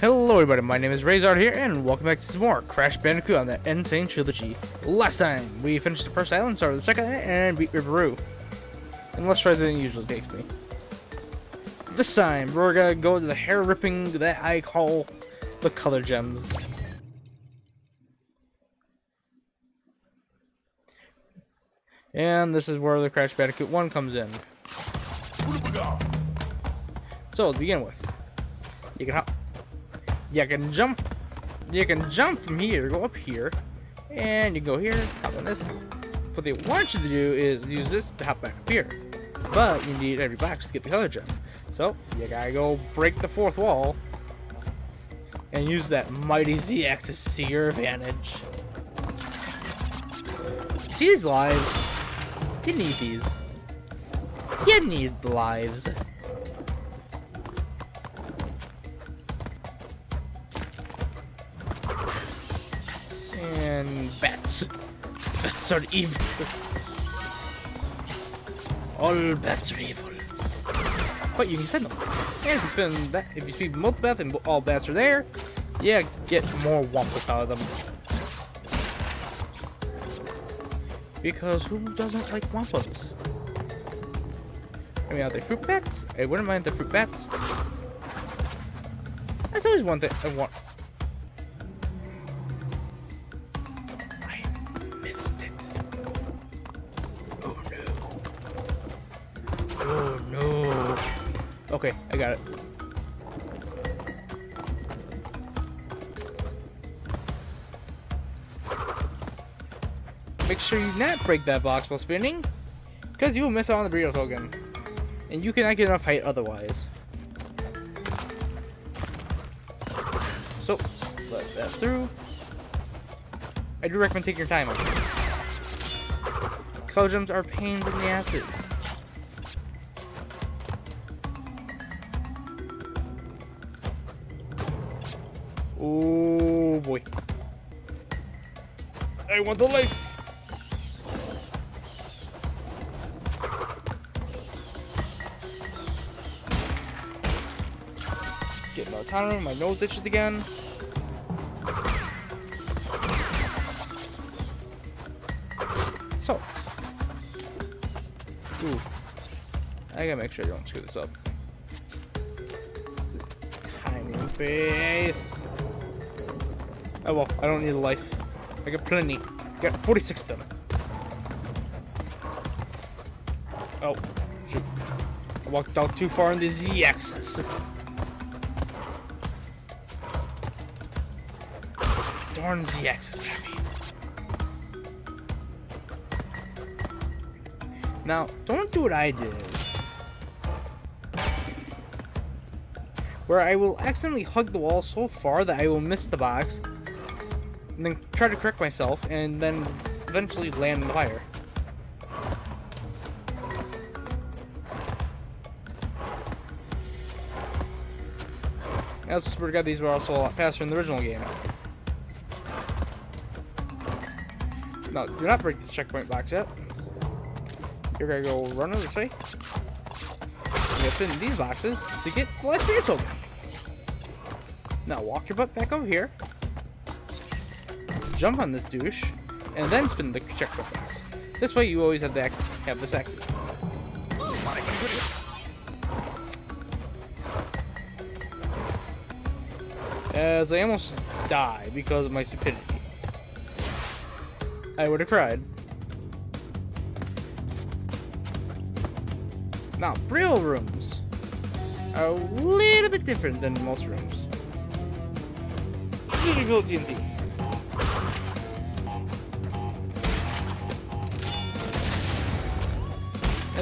Hello everybody, my name is Rayzard here, and welcome back to some more Crash Bandicoot on the N. Sane Trilogy. Last time, we finished the first island, started the second, and beat Ripper Roo. And less tries than it usually takes me. This time, we're gonna go to the hair ripping that I call the color gems. And this is where the Crash Bandicoot 1 comes in. So, to begin with, you can hop you can jump you can jump from here, go up here, and you can go here, hop on this. What they want you to do is use this to hop back up here. But you need every box to get the color gem. So you gotta go break the fourth wall and use that mighty Z axis to your advantage. See these lives? You need these. You need lives. Bats are evil. All bats are evil. But you can spend them. And if you spend that, if you feed both bats and all bats are there, yeah, get more Wumpas out of them. Because who doesn't like Wumpas? I mean, are they fruit bats? I wouldn't mind the fruit bats. That's always one thing I want. Okay, I got it. Make sure you not break that box while spinning, because you will miss out on the burrito token. And you cannot get enough height otherwise. So, let that through. I do recommend taking your time on this. Gems are pains in the asses. Uh, oh boy. I want the life. Getting our time, my nose itches again. So. Ooh. I gotta make sure I don't screw this up. This is tiny space. Oh well, I don't need a life. I got plenty. Got 46 of them. Oh, shoot. I walked out too far in the Z-axis. Darn Z-axis Now, don't do what I did. Where I will accidentally hug the wall so far that I will miss the box, try to correct myself, and then eventually land in the fire. I also God, these were also a lot faster in the original game. No, do not break the checkpoint box yet. You're gonna go run this way. You gotta in these boxes to get the last token. Now walk your butt back over here jump on this douche, and then spin the checkpoint box. This way you always have the have this active. As I almost die because of my stupidity. I would have cried. Now, real rooms are a little bit different than most rooms. Difficulty indeed. And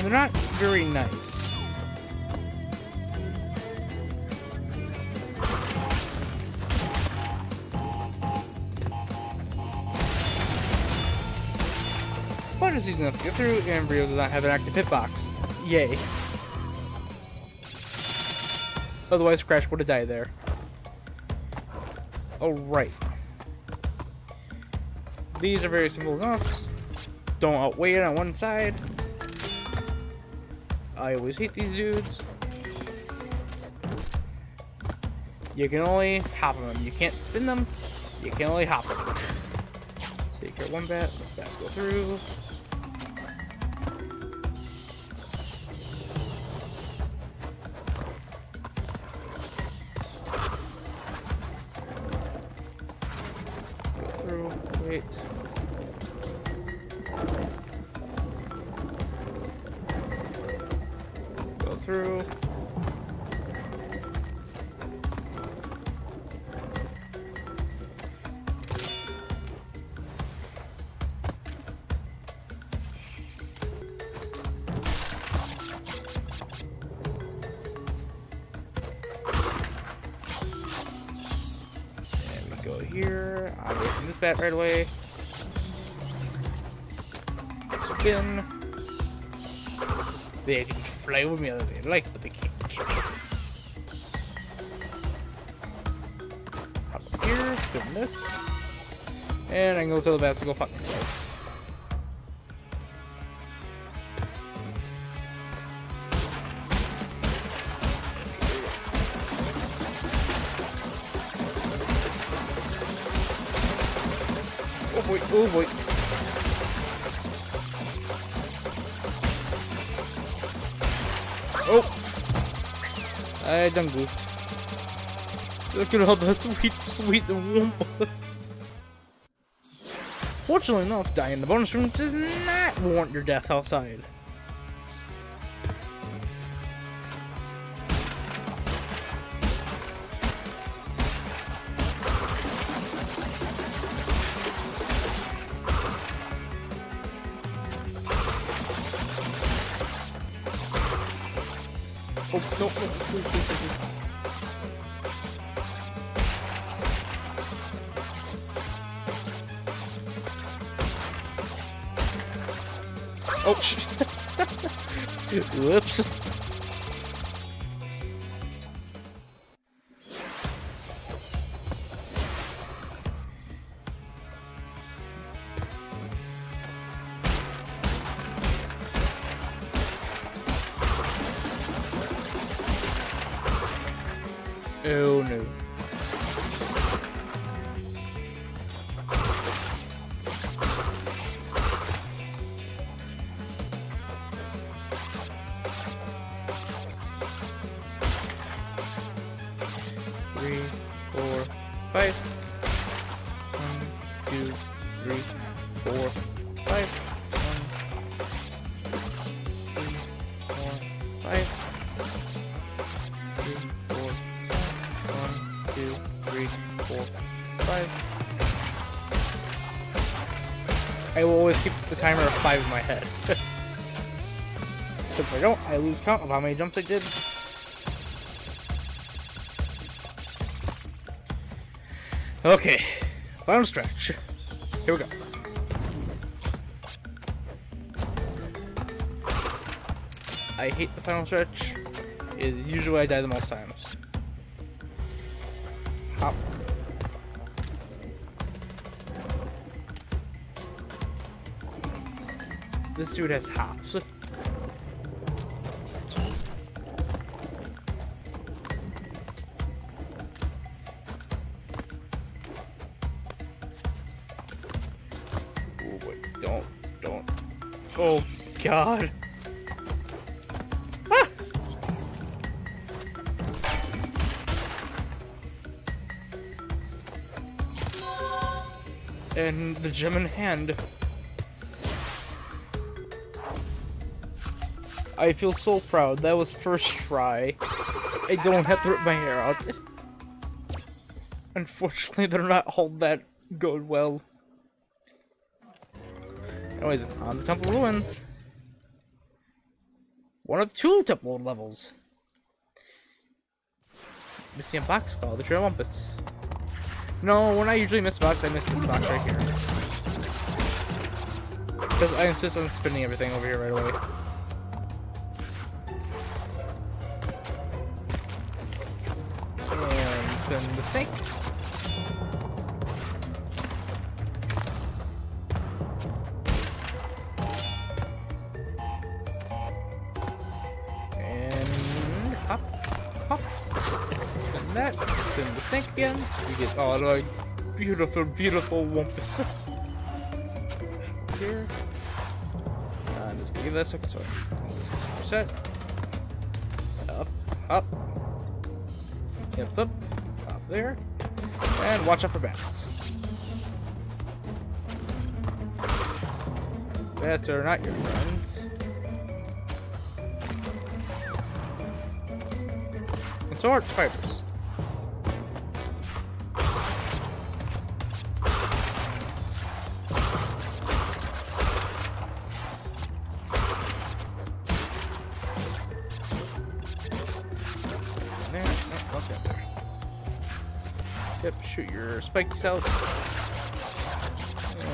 they're not very nice. It's easy enough to get through, and does not have an active hitbox. Yay. Otherwise, Crash would have died there. Alright. These are very simple enough. Don't outweigh it on one side. I always hate these dudes. You can only hop on them. You can't spin them. You can only hop on them. Take your one bat. Bats go through. Go through. Wait. Through. And we go here. I'm making this bat right away. Spin. Can fly with me, they like, but they can't catch. Hop up here, spin this. And I can go tell the bats to go fuck themselves. Oh boy, oh boy. Done goofed. Look at all that sweet, sweet Wumpa. Fortunately enough, dying in the bonus room does not warrant your death outside. Oh, no, no, please, please, please. Oh, Whoops. Five in my head. if I don't, I lose count of how many jumps I did. Okay, final stretch. Here we go. I hate the final stretch. Is usually I die the most times. Hop. This dude has hops. Oh boy, don't, don't. Oh god. Ah! And the gem in hand. I feel so proud. That was first try. I don't have to rip my hair out. Unfortunately, they're not all that good well. Anyways, on the Temple Ruins. One of two Temple levels. Missing a box file, the Trail Wumpus. No, when I usually miss a box, I miss this box right here. Because I insist on spinning everything over here right away. Spin the snake. And hop, hop. Spin that. Then the snake again. You get all like beautiful, beautiful wumpus. Here. Uh, just give that a second. Sorry. Reset. Up, up. Yep, up. There. And watch out for bats. Bats are not your friends. And so are spiders. Yep, shoot your spikes out.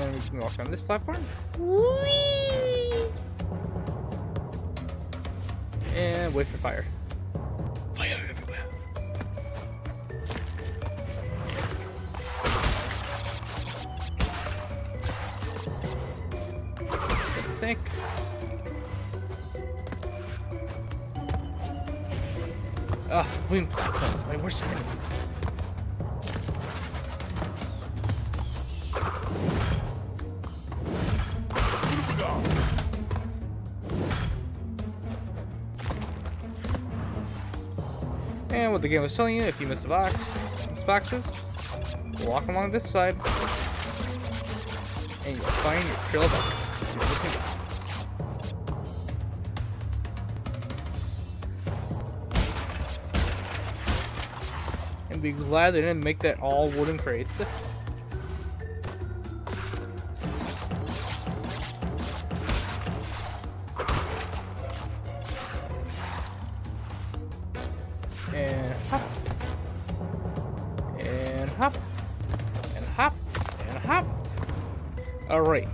And we can walk on this platform. Whee! And wait for fire. Fire everywhere. Get the sink. Ah, wing platforms, And what the game was telling you, if you miss a box, miss boxes, walk along this side, and you'll find your trail boxes. And be glad they didn't make that all wooden crates.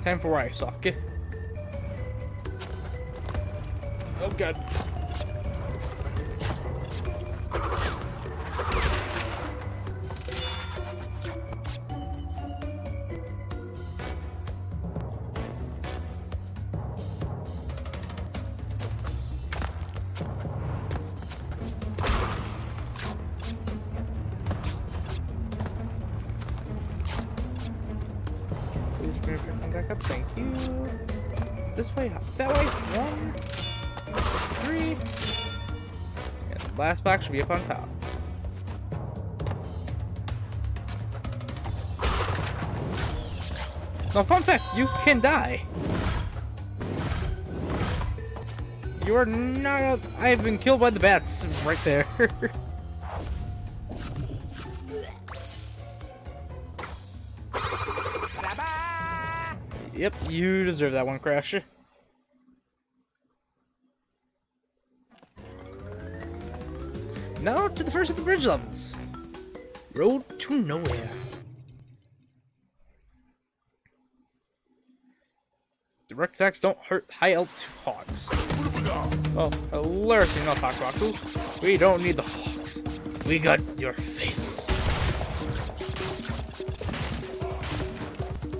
time for ice socket. Last box should be up on top. Now, fun fact, you can die. You are not. A, I have been killed by the bats right there. yep, you deserve that one, Crash. Now to the first of the bridge levels. Road to nowhere. Direct attacks don't hurt high altitude hogs. Oh, hilariously not Aku Aku. We don't need the hawks. We got your face.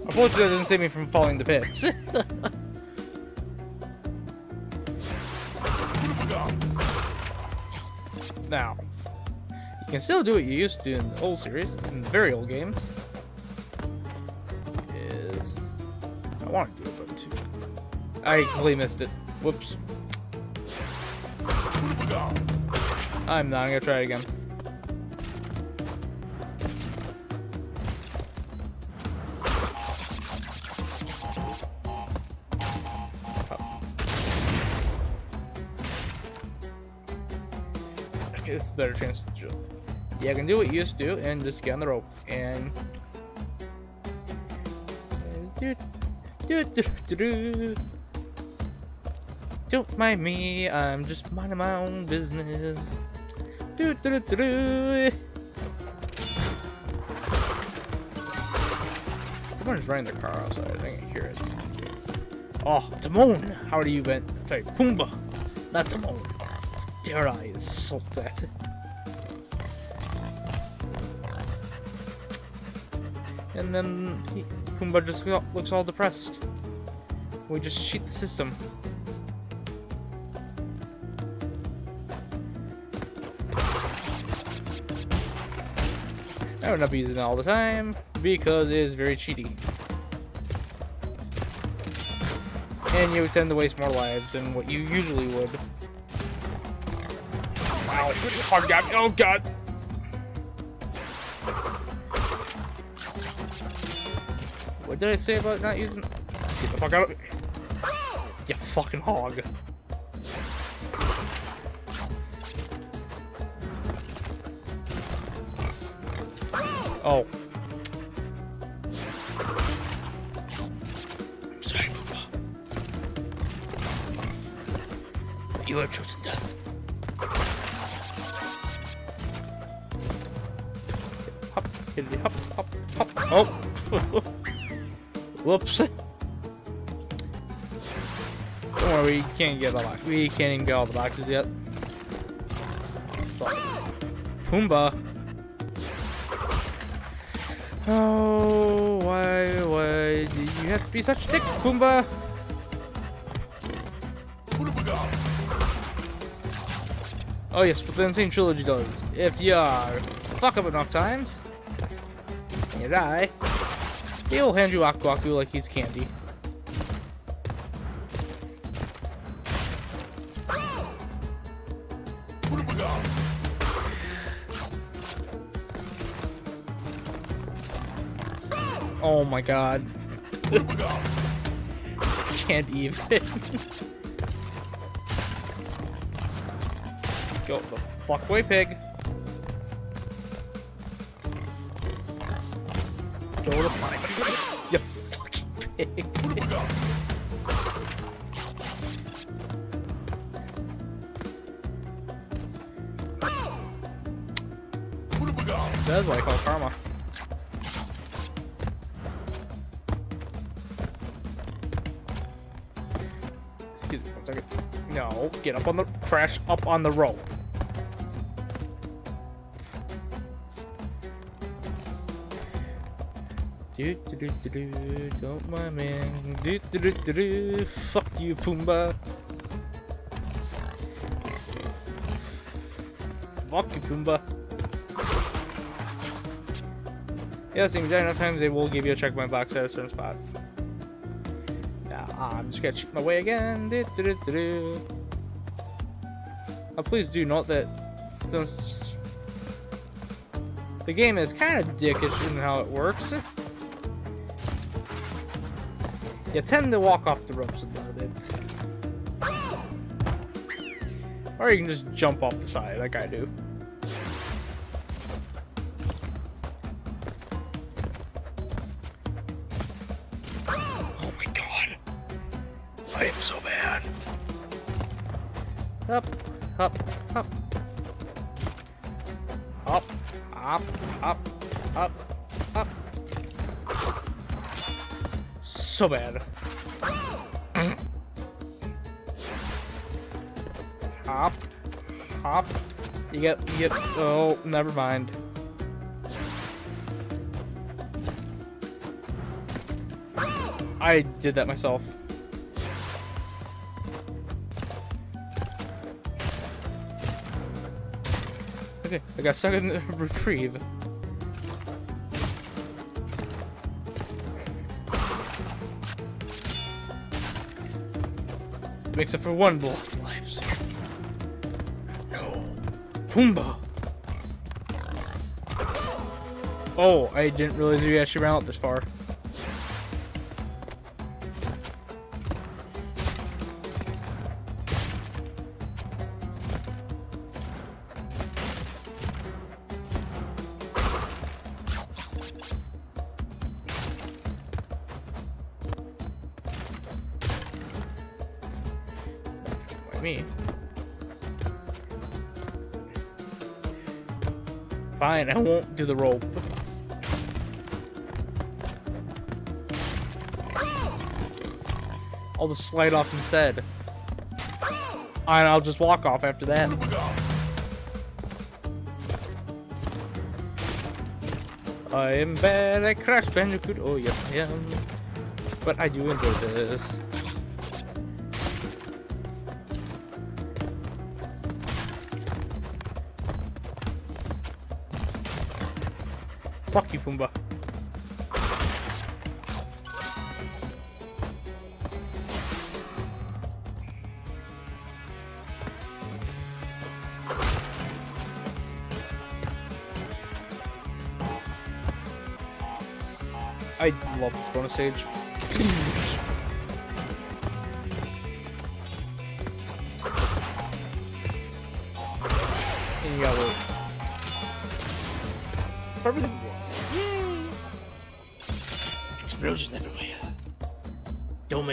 Unfortunately, that doesn't save me from falling to pits. now, you can still do what you used to do in the old series, in the very old games. Is I want to do it, but. I completely missed it. Whoops. I'm not I'm gonna try it again. Better chance to do. Yeah, I can do what you used to do and just get on the rope and. Do, do, do, do, do. Don't mind me, I'm just minding my own business. Do, do, do, do. Someone's running their car outside, I think I hear it. Oh, Timon! How do you been? Sorry, Pumbaa! Not Timon. Dare I insult that? And then he, Pumbaa just lo- looks all depressed. We just cheat the system. I would not be using it all the time because it is very cheaty. And you tend to waste more lives than what you usually would. Wow, god, oh god! What did I say about not using... Get the fuck out. You fucking hog. Oh. sorry, Papa. You have chosen Whoops. Don't worry, we can't get all the box. We can't even get all the boxes yet. Pumbaa. Oh, why, why do you have to be such a dick, Pumbaa? Oh yes, what the N. Sane Trilogy does. If you are fuck up enough times, you die, they will hand you Aku Aku like he's candy. Oh my god. Can't even. Go the fuck away, pig. To fuck. You fucking pig. That's what I call karma. Excuse me one second. No, get up on the crash up on the rope. Do do do do do, don't mind man. Do do do do do, fuck you, Pumbaa. Fuck you, Pumbaa. Yes, in enough times they will give you a checkpoint box at a certain spot. Now I'm just gonna cheat my way again. Do, do, do, do, do. Now, please do note that the game is kind of dickish in how it works, you tend to walk off the ropes a little bit. Or you can just jump off the side like I do. Oh my god. I am so bad. Up, up, up. Up, up, up, up, up. So bad. hop, hop. You get, you get, oh, never mind. I did that myself. Okay, I got stuck in the reprieve. Makes up for one lost lives. No. Pumbaa! Oh, I didn't realize you actually ran out this far. Me? Fine, I won't do the rope. I'll just slide off instead. And I'll just walk off after that. I am bad at Crash Bandicoot. Oh, yes, I am. But I do enjoy this. Fuck you, Pumbaa. I love this bonus stage.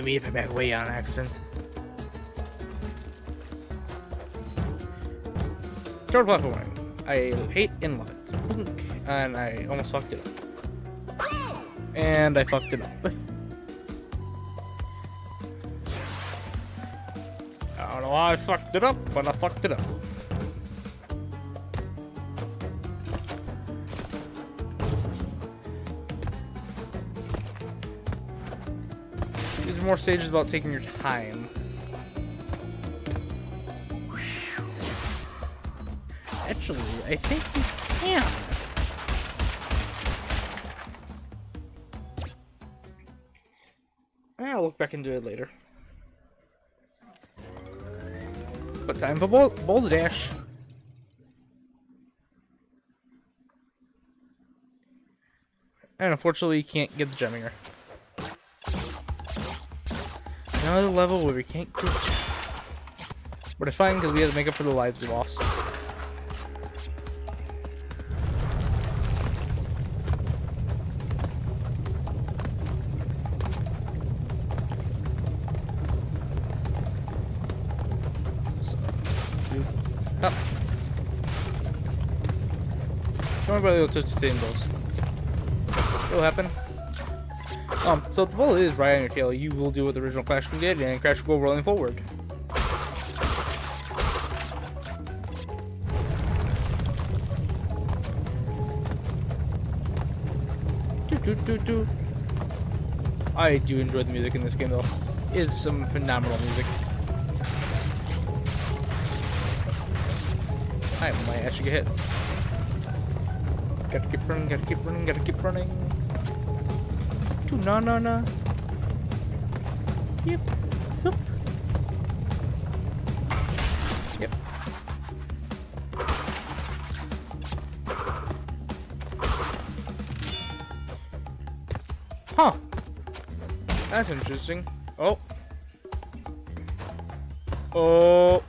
Hit my back way on accident. Third platforming. I hate and love it. And I almost fucked it up. And I fucked it up. I don't know why I fucked it up, but I fucked it up. More stages about taking your time. Actually, I think we can. Ah, I'll look back into it later. But time for Bol Boulder Dash. And unfortunately, you can't get the Gemminger. Another level where we can't get But it's fine because we have to make up for the lives we lost. Don't worry about the titanium those. It'll happen. Um, so if the bullet is right on your tail, you will do what the original Crash did, and Crash will go rolling forward. Do, do, do. I do enjoy the music in this game, though. It's some phenomenal music. I might actually get hit. Gotta keep running, gotta keep running, gotta keep running. Na na na. Yep. Yep. Yep. Huh. That's interesting. Oh. Oh.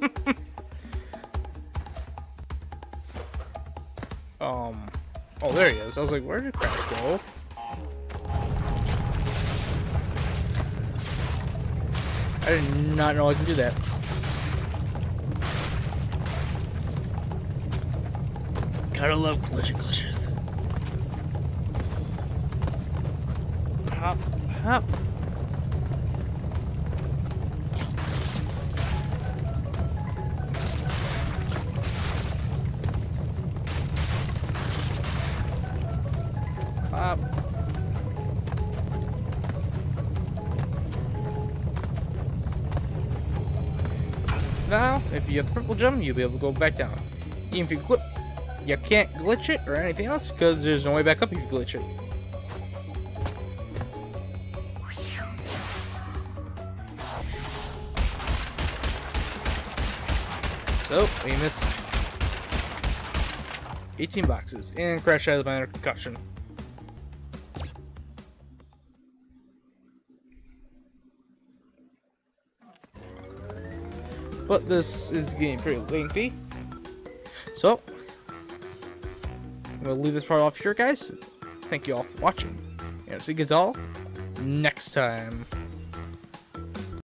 there he is. I was like, where did Crash go? I did not know I could do that. Gotta love collision glitches. Hop, hop. Hop. Now, if you have the purple gem, you'll be able to go back down. Even if you glitch, you can't glitch it or anything else because there's no way back up if you glitch it. So, we miss 18 boxes and Crash has minor concussion. But this is getting pretty lengthy. So, I'm going to leave this part off here, guys. Thank you all for watching. And see you guys all next time.